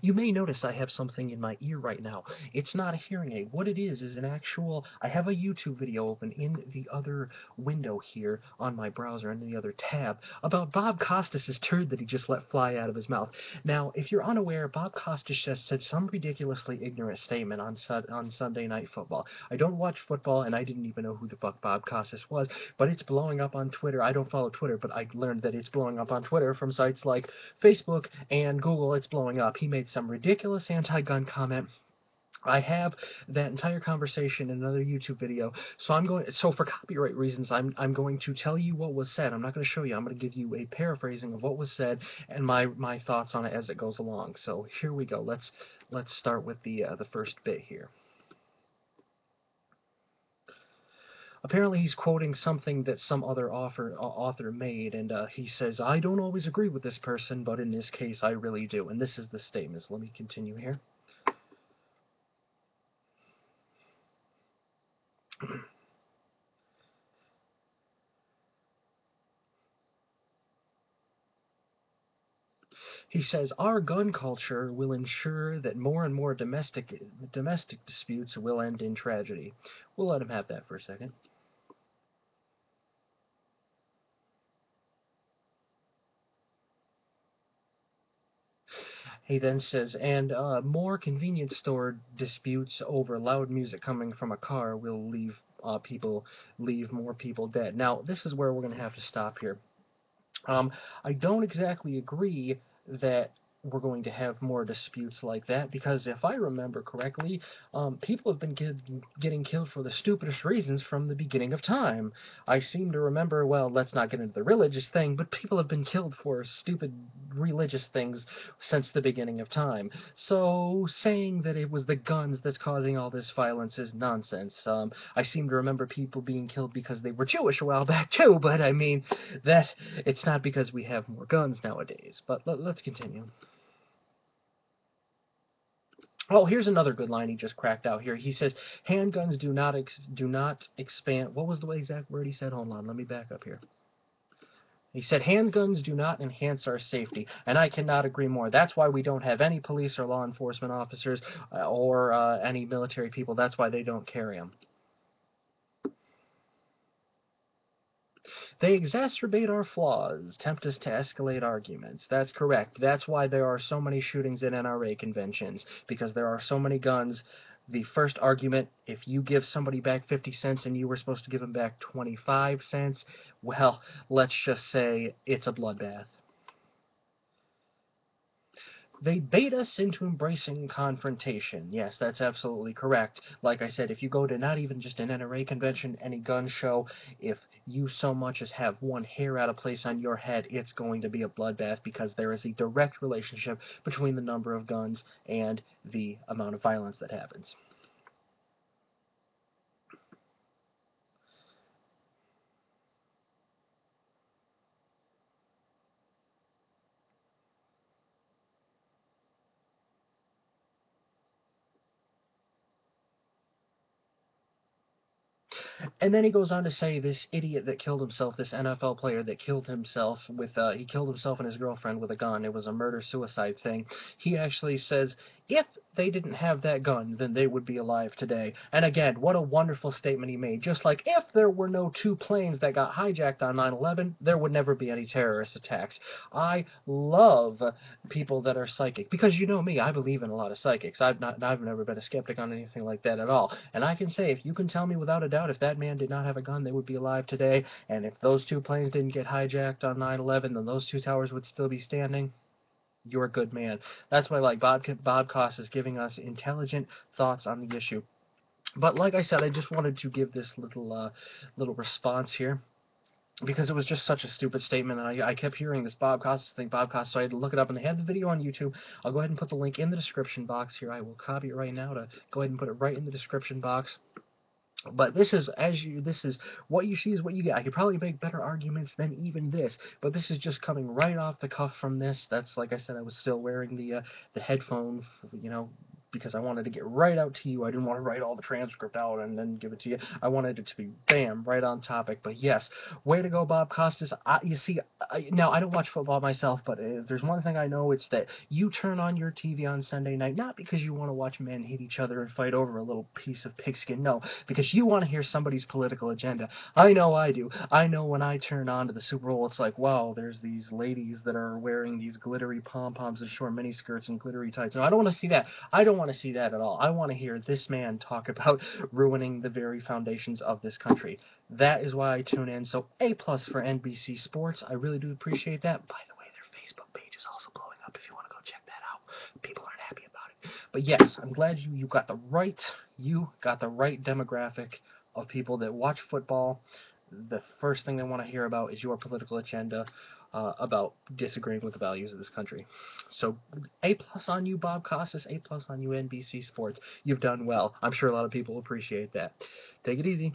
You may notice I have something in my ear right now. It's not a hearing aid. What it is is an actual. I have a YouTube video open in the other window here on my browser under the other tab about Bob Costas' turd that he just let fly out of his mouth. Now, if you're unaware, Bob Costas just said some ridiculously ignorant statement on on Sunday Night Football. I don't watch football, and I didn't even know who the fuck Bob Costas was, but it's blowing up on Twitter. I don't follow Twitter, but I learned that it's blowing up on Twitter from sites like Facebook and Google. It's blowing up. He made some ridiculous anti-gun comment I have that entire conversation in another YouTube video. So I'm going. So for copyright reasons, I'm I'm going to tell you what was said. I'm not going to show you. I'm going to give you a paraphrasing of what was said and my my thoughts on it as it goes along. So here we go. Let's let's start with the uh, the first bit here. Apparently, he's quoting something that some other author uh, author made, and uh, he says, "I don't always agree with this person, but in this case, I really do." And this is the statement. So let me continue here. He says our gun culture will ensure that more and more domestic domestic disputes will end in tragedy. We'll let him have that for a second. He then says, and uh, more convenience store disputes over loud music coming from a car will leave uh, people, leave more people dead. Now, this is where we're going to have to stop here. Um, I don't exactly agree that we're going to have more disputes like that because if I remember correctly, um, people have been get, getting killed for the stupidest reasons from the beginning of time. I seem to remember, well, let's not get into the religious thing, but people have been killed for stupid religious things since the beginning of time. So saying that it was the guns that's causing all this violence is nonsense. Um, I seem to remember people being killed because they were Jewish a while back too, but I mean that it's not because we have more guns nowadays. But let, let's continue. Oh, here's another good line he just cracked out here. He says, "Handguns do not do not expand." What was the exact word he said? Hold on, let me back up here. He said, "Handguns do not enhance our safety," and I cannot agree more. That's why we don't have any police or law enforcement officers uh, or uh, any military people. That's why they don't carry them. They exacerbate our flaws, tempt us to escalate arguments. That's correct. That's why there are so many shootings in NRA conventions, because there are so many guns. The first argument, if you give somebody back 50 cents and you were supposed to give them back 25 cents, well, let's just say it's a bloodbath. They bait us into embracing confrontation. Yes, that's absolutely correct. Like I said, if you go to not even just an NRA convention, any gun show, if you so much as have one hair out of place on your head, it's going to be a bloodbath because there is a direct relationship between the number of guns and the amount of violence that happens. And then he goes on to say this idiot that killed himself, this NFL player that killed himself with, uh, he killed himself and his girlfriend with a gun. It was a murder-suicide thing. He actually says, if they didn't have that gun, then they would be alive today. And again, what a wonderful statement he made. Just like if there were no two planes that got hijacked on 9-11, there would never be any terrorist attacks. I love people that are psychic. Because you know me, I believe in a lot of psychics. I've not I've never been a skeptic on anything like that at all. And I can say, if you can tell me without a doubt if that man did not have a gun, they would be alive today. And if those two planes didn't get hijacked on 9-11, then those two towers would still be standing you're a good man. That's why like Bob, Bob Cost is giving us intelligent thoughts on the issue. But like I said, I just wanted to give this little uh, little response here because it was just such a stupid statement, and I, I kept hearing this Bob Costas thing, Bob Costas, so I had to look it up, and they had the video on YouTube. I'll go ahead and put the link in the description box here. I will copy it right now to go ahead and put it right in the description box. But this is as you this is what you see is what you get. I could probably make better arguments than even this, but this is just coming right off the cuff from this. That's like I said, I was still wearing the uh, the headphone, you know, because I wanted to get right out to you. I didn't want to write all the transcript out and then give it to you. I wanted it to be bam, right on topic. But yes, way to go, Bob Costas. I, you see, I, now I don't watch football myself, but if there's one thing I know, it's that you turn on your TV on Sunday night not because you want to watch men hit each other and fight over a little piece of pigskin, no, because you want to hear somebody's political agenda. I know I do. I know when I turn on to the Super Bowl, it's like, wow, there's these ladies that are wearing these glittery pom poms and short mini skirts and glittery tights. No, I don't want to see that. I don't want to see that at all. I want to hear this man talk about ruining the very foundations of this country. That is why I tune in. So A plus for NBC Sports. I really do appreciate that. By the way, their Facebook page is also blowing up. If you want to go check that out, people aren't happy about it. But yes, I'm glad you you got the right you got the right demographic of people that watch football. The first thing they want to hear about is your political agenda uh, about disagreeing with the values of this country. So A plus on you, Bob Costas. A plus on you, NBC Sports. You've done well. I'm sure a lot of people appreciate that. Take it easy.